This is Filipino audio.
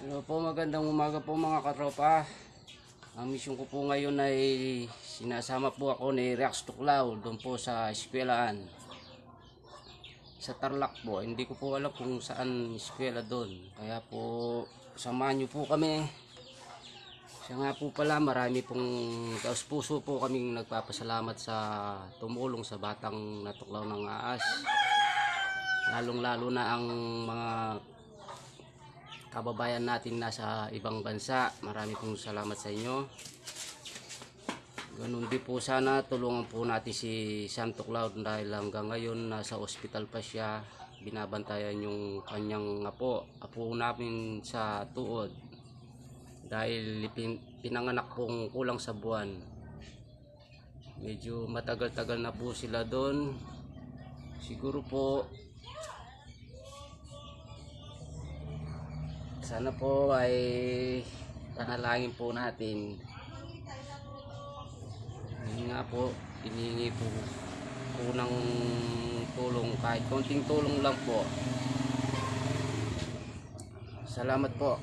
Hello po, magandang umaga po mga katropa. Ang mission ko po ngayon ay sinasama po ako ni Rex Tuklaw doon po sa eskwelaan. Sa Tarlac po, hindi ko po alam kung saan eskwela doon. Kaya po, samahan niyo po kami. Siya nga po pala, marami pong taos puso po kaming nagpapasalamat sa tumulong sa batang natuklaw ng aas. Lalong lalo na ang mga kababayan natin nasa ibang bansa. Marami pong salamat sa inyo. Ganun din po sana tulungan po natin si Santo Cloud dahil hanggang ngayon nasa ospital pa siya. Binabantayan yung kanyang apo, apo namin sa tuod. Dahil pin, pinanganak pong kulang sa buwan. Medyo matagal-tagal na po sila doon. Siguro po sana po ay panalangin po natin. Yun nga po inihingi po po ng tulong kahit konting tulong lang po. Salamat po